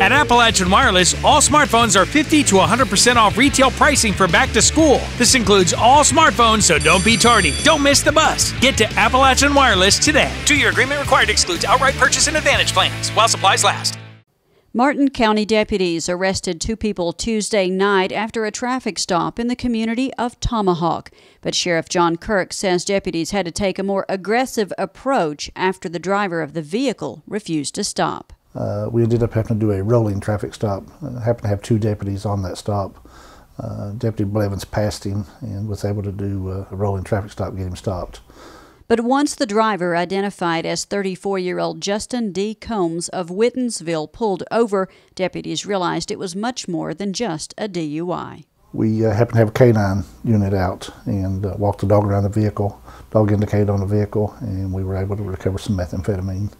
At Appalachian Wireless, all smartphones are 50 to 100% off retail pricing for back to school. This includes all smartphones, so don't be tardy. Don't miss the bus. Get to Appalachian Wireless today. Two year agreement required excludes outright purchase and advantage plans while supplies last. Martin County deputies arrested two people Tuesday night after a traffic stop in the community of Tomahawk. But Sheriff John Kirk says deputies had to take a more aggressive approach after the driver of the vehicle refused to stop. Uh, we ended up having to do a rolling traffic stop. Uh, happened to have two deputies on that stop. Uh, Deputy Blevins passed him and was able to do uh, a rolling traffic stop, get him stopped. But once the driver, identified as 34 year old Justin D. Combs of Whitensville, pulled over, deputies realized it was much more than just a DUI. We uh, happened to have a canine unit out and uh, walked the dog around the vehicle. Dog indicated on the vehicle, and we were able to recover some methamphetamine,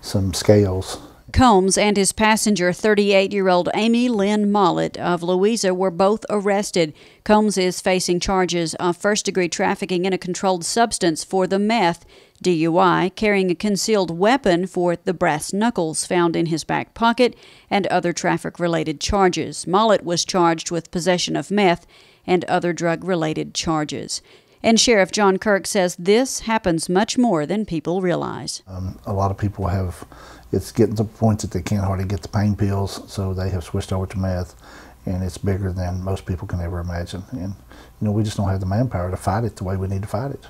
some scales, Combs and his passenger, 38 year old Amy Lynn Mollett of Louisa, were both arrested. Combs is facing charges of first degree trafficking in a controlled substance for the meth, DUI, carrying a concealed weapon for the brass knuckles found in his back pocket, and other traffic related charges. Mollett was charged with possession of meth and other drug related charges. And Sheriff John Kirk says this happens much more than people realize. Um, a lot of people have, it's getting to the point that they can't hardly get the pain pills, so they have switched over to meth, and it's bigger than most people can ever imagine. And, you know, we just don't have the manpower to fight it the way we need to fight it.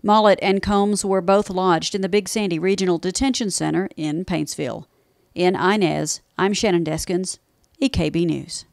Mollett and Combs were both lodged in the Big Sandy Regional Detention Center in Paintsville. In Inez, I'm Shannon Deskins, EKB News.